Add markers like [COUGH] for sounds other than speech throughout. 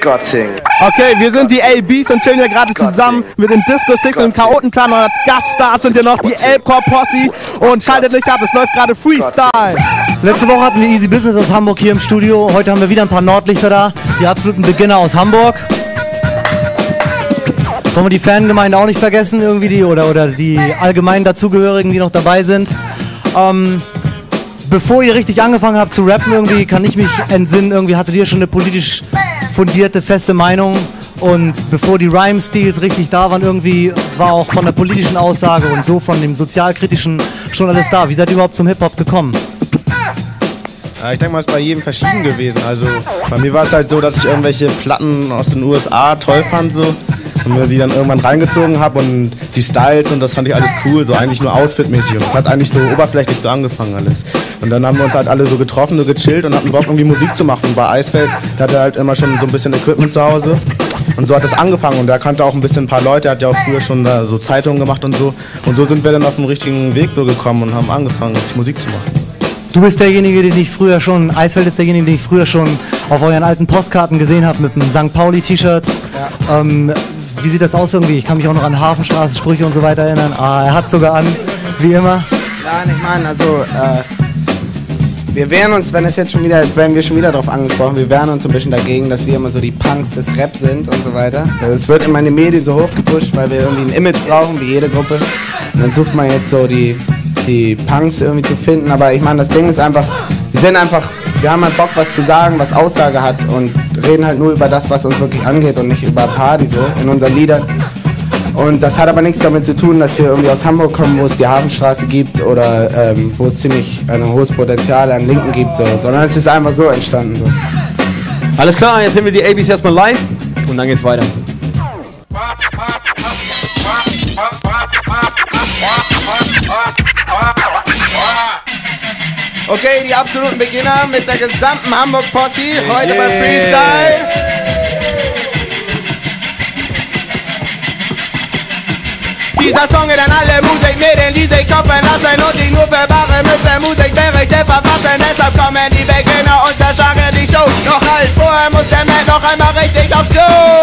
Gotting. Okay, wir sind die ABs und chillen hier gerade zusammen mit den Disco Six und Chaotenplan und Gaststars sind hier noch die Elbcore Posse und schaltet nicht ab, es läuft gerade Freestyle. Letzte Woche hatten wir Easy Business aus Hamburg hier im Studio. Heute haben wir wieder ein paar Nordlichter da. Die absoluten Beginner aus Hamburg. Wollen wir die Fangemeinde auch nicht vergessen, irgendwie die oder, oder die allgemeinen Dazugehörigen, die noch dabei sind. Ähm, bevor ihr richtig angefangen habt zu rappen, irgendwie kann ich mich entsinnen, irgendwie hattet ihr schon eine politisch fundierte, feste Meinung. Und bevor die Rhyme-Steals richtig da waren, irgendwie war auch von der politischen Aussage und so von dem sozialkritischen schon alles da. Wie seid ihr überhaupt zum Hip-Hop gekommen? Ich denke mal, es ist bei jedem verschieden gewesen. Also bei mir war es halt so, dass ich irgendwelche Platten aus den USA toll fand so und mir die dann irgendwann reingezogen habe und die Styles und das fand ich alles cool, so eigentlich nur outfitmäßig und das hat eigentlich so oberflächlich so angefangen alles. Und dann haben wir uns halt alle so getroffen, so gechillt und hatten Bock irgendwie Musik zu machen. Und bei Eisfeld, der hatte halt immer schon so ein bisschen Equipment zu Hause und so hat es angefangen und er kannte auch ein bisschen ein paar Leute, er hat ja auch früher schon da so Zeitungen gemacht und so und so sind wir dann auf den richtigen Weg so gekommen und haben angefangen, Musik zu machen. Du bist derjenige, den ich früher schon, Eisfeld ist derjenige, den ich früher schon auf euren alten Postkarten gesehen habe mit einem St. Pauli-T-Shirt. Ja. Ähm, wie sieht das aus irgendwie? Ich kann mich auch noch an Hafenstraße, Sprüche und so weiter erinnern. Ah, er hat sogar an, wie immer. Ja, ich meine, also äh, wir wehren uns, wenn es jetzt schon wieder, jetzt werden wir schon wieder darauf angesprochen, wir wehren uns ein bisschen dagegen, dass wir immer so die Punks des Rap sind und so weiter. Also es wird immer in den Medien so hochgepusht, weil wir irgendwie ein Image brauchen, wie jede Gruppe. Und dann sucht man jetzt so die, die Punks irgendwie zu finden. Aber ich meine, das Ding ist einfach, wir sind einfach, wir haben halt Bock, was zu sagen, was Aussage hat und reden halt nur über das, was uns wirklich angeht und nicht über Party so in unseren Liedern. Und das hat aber nichts damit zu tun, dass wir irgendwie aus Hamburg kommen, wo es die Hafenstraße gibt oder ähm, wo es ziemlich ein hohes Potenzial an Linken gibt, so. sondern es ist einfach so entstanden. So. Alles klar, jetzt sind wir die ABs erstmal live und dann geht's weiter. Okay, die absoluten Beginner mit der gesamten Hamburg-Posse heute bei Freestyle. Dieser Song geht an alle Musikmedien, die sich kopfen lassen und die nur für bare Mütze Musikberichte verfassen. Deshalb kommen die Beginner und zerschlagen die Show. Noch halt vorher muss der Mann noch einmal richtig aufs Klo.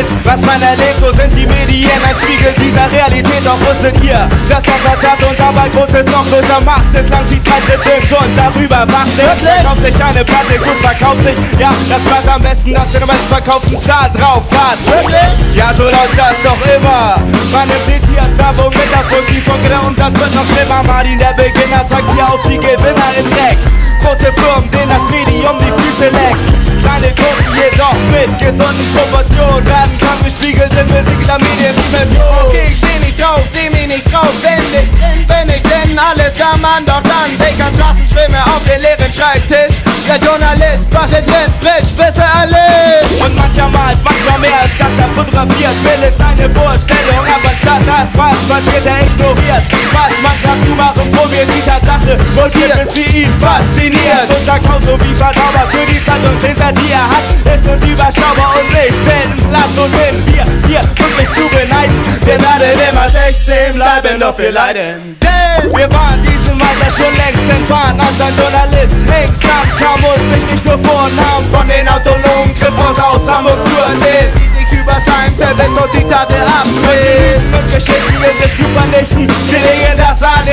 Ist, was man erlebt, so sind die Medien ein Spiegel dieser Realität. Doch wusstet ihr, dass doch verzerrt und dabei Großes noch größer macht. Bislang sieht man gedrückt und darüber wacht es. Verkauft sich eine Platte, gut verkauft sich. Ja, das macht am besten, dass der am besten verkauften Star drauf hat. Wirklich? Ja, so läuft das doch immer. Man impliziert Werbung mit Erfolg, die Folge der Umsatz wird noch schlimmer. Martin, der Beginner, zeigt hier auf die Gewinner im Deck. Große Firmen, denen das Medium die Füße leckt. Kleine Gruppen jedoch mit gesunden Proportionen werden krank gespiegelt in Musiker Mediendimension. Okay, ich steh nicht drauf, seh mich nicht drauf, wenn ich drin bin ich denn alles kann man doch dann. Ich kann Straßenschwimme auf den leeren Schreibtisch. Der Journalist wartet mit frisch, bis er alles. Und mancher malt, manchmal mehr als das er fotografiert. Will es eine Vorstellung, aber statt das, was passiert, er ignoriert. Was man kann machen, probiert die Tatsache. Motiert, bis sie ihn fasziniert. Und sagt so wie verdauert für die Zeitungsleser, die er hat. Ist und überschaubar und nicht selten Platz. Und wenn wir hier wirklich zu beneiden, wir werden immer 16 bleiben, doch wir leiden. Wir waren diesem Alter schon längst entfahren als ein Journalist. Hengst kam und sich nicht nur vornahm von den autonomen Griffhaus aus Hamburg zu erzählen. Die sich über Science Events und Zitate abdrehen. Und Geschichten mit des Supernichten, sie legen das an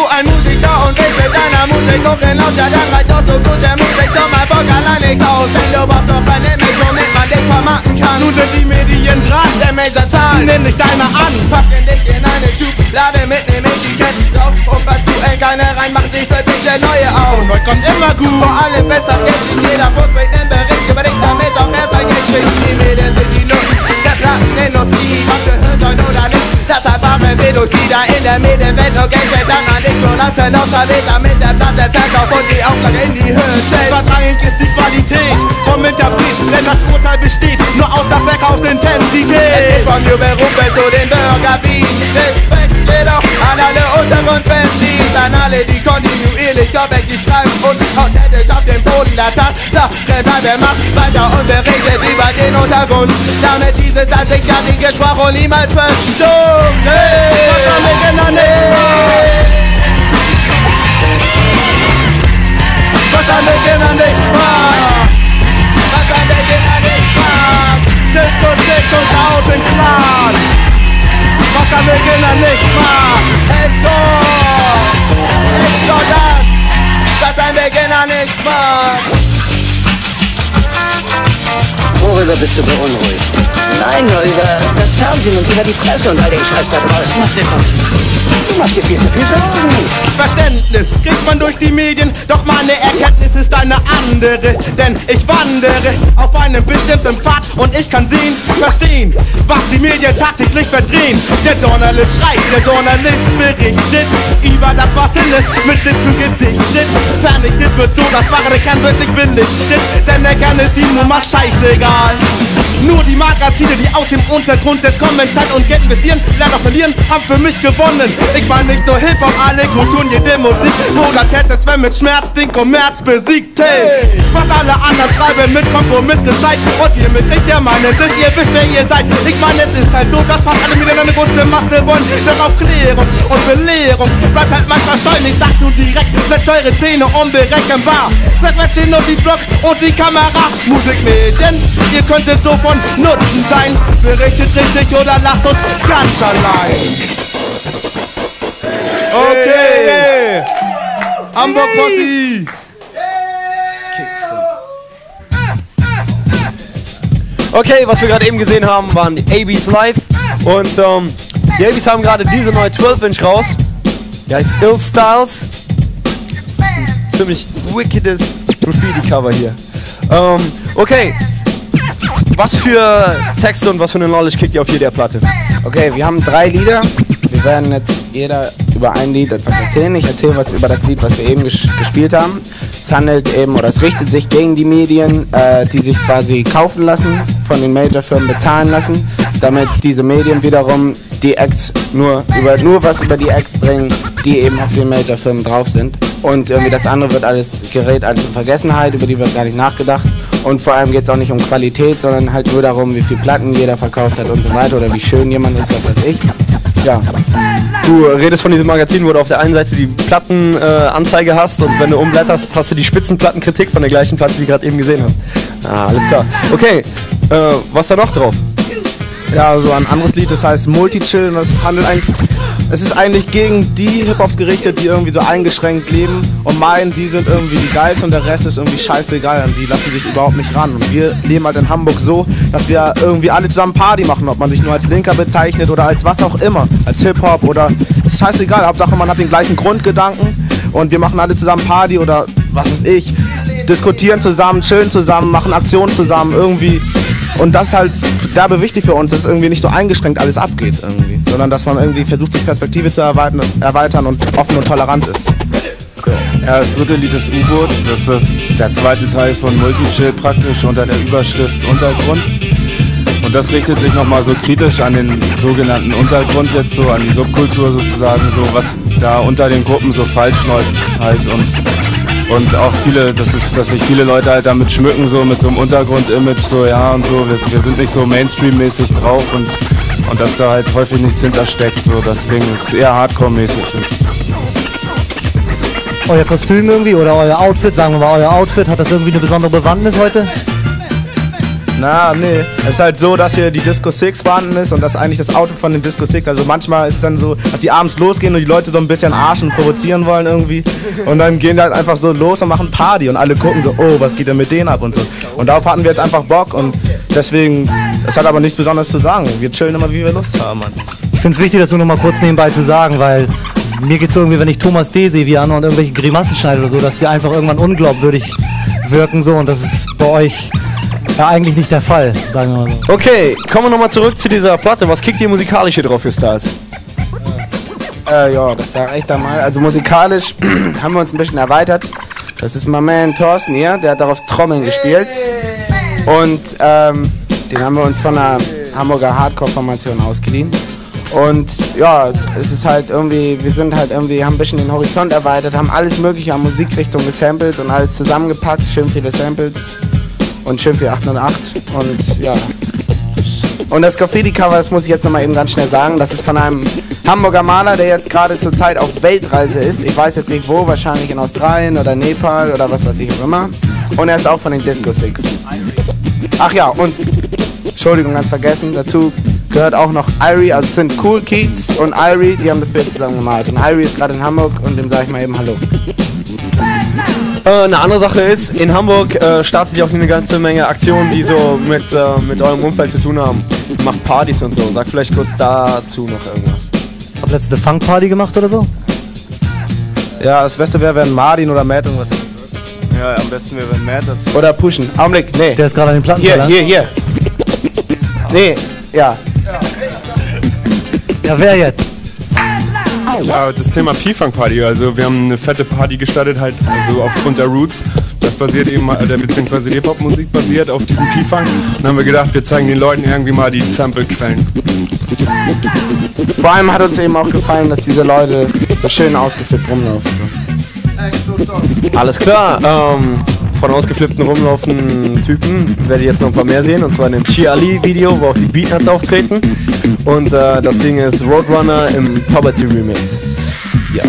du ein Musiker und willst mit deiner Musik hochhinaus, ja dann reicht doch so gute Musik zum Erfolg allein nicht aus. Denn du brauchst doch ein Image, womit man dich vermarkten kann. Nun sind die Medien dran, Der Major zahlt. nimm dich einmal an. Packen dich in eine Schublade mit nem Etikett drauf Und was du in keine rein, machen sie für dich der neue auf Und heute kommt immer gut. Vor allem besser jetzt in jeder Post bringt einen Bericht über dich, damit auch er sein Geld kriegt Die Medien sind die Nutzen der Plattenindustrie Was gehört heute oder nicht, deshalb fahren wir sie da in der Medienwelt Und Geld wird dann langsam unterwegs Damit der Platte verkauft und die Auflage in die Höhe. Stellt Vertraglich ist die Qualität vom Interpret, denn das Urteil besteht. Nur aus der Es Verkaufsintensität. geht von Jubelrufe zu den Bürgerbienen Respekt jedoch an alle Untergrundbandys, an alle, die kontinuierlich objektiv schreiben und authentisch auf dem Boden der Tatsache bleiben. Macht weiter und berichtet über den Untergrund, damit dieses einzigartige Sprachrohr niemals verstummt. Hey, was haben wir Was haben wir genannt? Was haben wir genannt? Disco, Disco, laut ins Plan. Was haben wir genannt? Hector! Hector, das! Was haben wir genannt? Worüber bist du beunruhigt? Nein, nur über das Fernsehen und über die Presse und all den Scheiß da draußen. Mach dir Du machst dir viel zu viel Sorgen. Verständnis kriegt man durch die Medien, doch meine Erkenntnis ist eine andere. Denn ich wandere auf einem bestimmten Pfad und ich kann sehen, verstehen, was die Medien tagtäglich verdrehen. Der Journalist schreibt, der Journalist berichtet über das, was Sinn ist, mit Lippen gedichtet. Vernichtet wird so, das wahre Kern wird nicht belichtet, denn der Kern ist die Nummer scheißegal. Nur die Magazine, die aus dem Untergrund des kommen, Zeit und Geld investieren, leider verlieren, haben für mich gewonnen. Ich meine nicht nur Hip-Hop, alle Kulturen, jede Musik. Bruder Test, wenn mit Schmerz den Kommerz besiegt. Hey, was alle anderen schreiben mit Kompromiss gescheit. Und hiermit ich der Meinung, dass ihr wisst, wer ihr seid. Ich meine, es ist halt so, dass fast alle wieder eine große Masse wollen. Doch Aufklärung und Belehrung bleibt halt manchmal scheuen. Ich sag nur direkt, setzt eure Zähne unberechenbar. Verquetscht den Notizblock und die Kamera. Musikmedien, ihr könntet so von Nutzen sein. Berichtet richtig oder lasst uns ganz allein. Okay. Hamburg Posse. Okay, was wir gerade eben gesehen haben, waren die ABs live. Und ähm, die ABs haben gerade diese neue 12-Inch raus. Die heißt Ill Styles. Ein ziemlich wickedes Graffiti-Cover hier. Ähm, okay. Was für Texte und was für eine Knowledge kriegt ihr auf jeder Platte? Okay, wir haben drei Lieder. Wir werden jetzt jeder über ein Lied etwas erzählen. Ich erzähle was über das Lied, was wir eben ges gespielt haben. Es handelt eben oder es richtet sich gegen die Medien, äh, die sich quasi kaufen lassen, von den Major-Firmen bezahlen lassen, damit diese Medien wiederum die Acts nur über nur was über die Acts bringen, die eben auf den Major-Firmen drauf sind. Und irgendwie das andere wird alles gerät alles in Vergessenheit, über die wird gar nicht nachgedacht. Und vor allem geht es auch nicht um Qualität, sondern halt nur darum, wie viele Platten jeder verkauft hat und so weiter oder wie schön jemand ist, was weiß ich. Ja, Du redest von diesem Magazin, wo du auf der einen Seite die Plattenanzeige äh, hast und wenn du umblätterst, hast du die Spitzenplattenkritik von der gleichen Platte, die du gerade eben gesehen hast. Ah, alles klar. Okay, äh, was da noch drauf? Ja, so ein anderes Lied, das heißt Multi-Chill und das handelt eigentlich, es ist eigentlich gegen die Hip-Hops gerichtet, die irgendwie so eingeschränkt leben und meinen, die sind irgendwie die geilsten und der Rest ist irgendwie scheißegal und die lassen sich überhaupt nicht ran. Und wir leben halt in Hamburg so, dass wir irgendwie alle zusammen Party machen, ob man sich nur als Linker bezeichnet oder als was auch immer, als Hip-Hop oder, ist scheißegal, Hauptsache man hat den gleichen Grundgedanken und wir machen alle zusammen Party oder was weiß ich, diskutieren zusammen, chillen zusammen, machen Aktionen zusammen, irgendwie und das ist halt derbe wichtig für uns, dass irgendwie nicht so eingeschränkt alles abgeht irgendwie, sondern dass man irgendwie versucht, sich Perspektive zu erweitern, erweitern und offen und tolerant ist. Ja, das dritte Lied ist U-Boot. Das ist der zweite Teil von Multichill praktisch unter der Überschrift Untergrund. Und das richtet sich nochmal so kritisch an den sogenannten Untergrund jetzt so, an die Subkultur sozusagen, so was da unter den Gruppen so falsch läuft halt und und auch viele, das ist, dass sich viele Leute halt damit schmücken, so mit so einem Untergrund-Image, so ja und so, wir, wir sind nicht so Mainstream-mäßig drauf und, und dass da halt häufig nichts hintersteckt, so das Ding ist eher Hardcore-mäßig. Euer Kostüm irgendwie oder euer Outfit, sagen wir mal, euer Outfit, hat das irgendwie eine besondere Bewandtnis heute? Na, nee. Es ist halt so, dass hier die Disco Six vorhanden ist und das eigentlich das Auto von dem Disco Six. Also manchmal ist es dann so, dass die abends losgehen und die Leute so ein bisschen arschen und provozieren wollen irgendwie. Und dann gehen die halt einfach so los und machen Party und alle gucken so, oh, was geht denn mit denen ab und so. Und darauf hatten wir jetzt einfach Bock und deswegen, es hat aber nichts Besonderes zu sagen. Wir chillen immer, wie wir Lust haben, Mann. Ich finde es wichtig, das nur noch mal kurz nebenbei zu sagen, weil mir geht es irgendwie, wenn ich Thomas D. sehe, wie er und irgendwelche Grimassen schneidet oder so, dass sie einfach irgendwann unglaubwürdig wirken so und das ist bei euch ja eigentlich nicht der Fall, sagen wir mal so. Okay, kommen wir nochmal zurück zu dieser Platte. Was kickt ihr musikalisch hier drauf für Styles? Äh, ja, das sag ich da mal. Also musikalisch [CLEARS THROAT] haben wir uns ein bisschen erweitert. Das ist mein Man Thorsten hier, der hat darauf Trommeln gespielt. Und ähm, den haben wir uns von einer Hamburger Hardcore-Formation ausgeliehen. Und ja, es ist halt irgendwie, wir sind halt irgendwie, haben ein bisschen den Horizont erweitert, haben alles mögliche an Musikrichtungen gesampelt und alles zusammengepackt, schön viele Samples und schön viel 808 und ja. Und das Graffiti-Cover, das muss ich jetzt nochmal eben ganz schnell sagen, das ist von einem Hamburger Maler, der jetzt gerade zur Zeit auf Weltreise ist. Ich weiß jetzt nicht wo, wahrscheinlich in Australien oder Nepal oder was weiß ich auch immer. Und er ist auch von den Disco Six. Ach ja, und Entschuldigung, ganz vergessen, dazu gehört auch noch Irie, also sind Cool Kids und Irie, die haben das Bild zusammen gemalt. Und Irie ist gerade in Hamburg und dem sage ich mal eben Hallo. Äh, eine andere Sache ist, in Hamburg äh, startet ihr auch eine ganze Menge Aktionen, die so mit, äh, mit eurem Umfeld zu tun haben. Macht Partys und so. Sag vielleicht kurz dazu noch irgendwas. Hab letzte Funkparty gemacht oder so? Ja, das Beste wäre, wenn Martin oder Matt irgendwas. Ja, am besten wäre, wenn Matt dazu. Oder pushen. Augenblick, nee. Der ist gerade an den Platten Hier, hier, hier. Nee, ja. Ja, wer jetzt? Ja, das Thema P-Funk Party. Also wir haben eine fette Party gestartet, halt also aufgrund der Roots. Das basiert eben, äh, der- beziehungsweise die Hip-Hop-Musik basiert auf diesem P-Funk. Und dann haben wir gedacht, wir zeigen den Leuten irgendwie mal die Sample-Quellen. Vor allem hat uns eben auch gefallen, dass diese Leute so schön ausgeflippt rumlaufen. So. Alles klar. Ähm, von ausgeflippten rumlaufenden Typen werdet ihr jetzt noch ein paar mehr sehen. Und zwar in dem Chi Ali Video, wo auch die Beatnuts auftreten. Und äh, das Ding ist Roadrunner im Poverty Remix. Ja.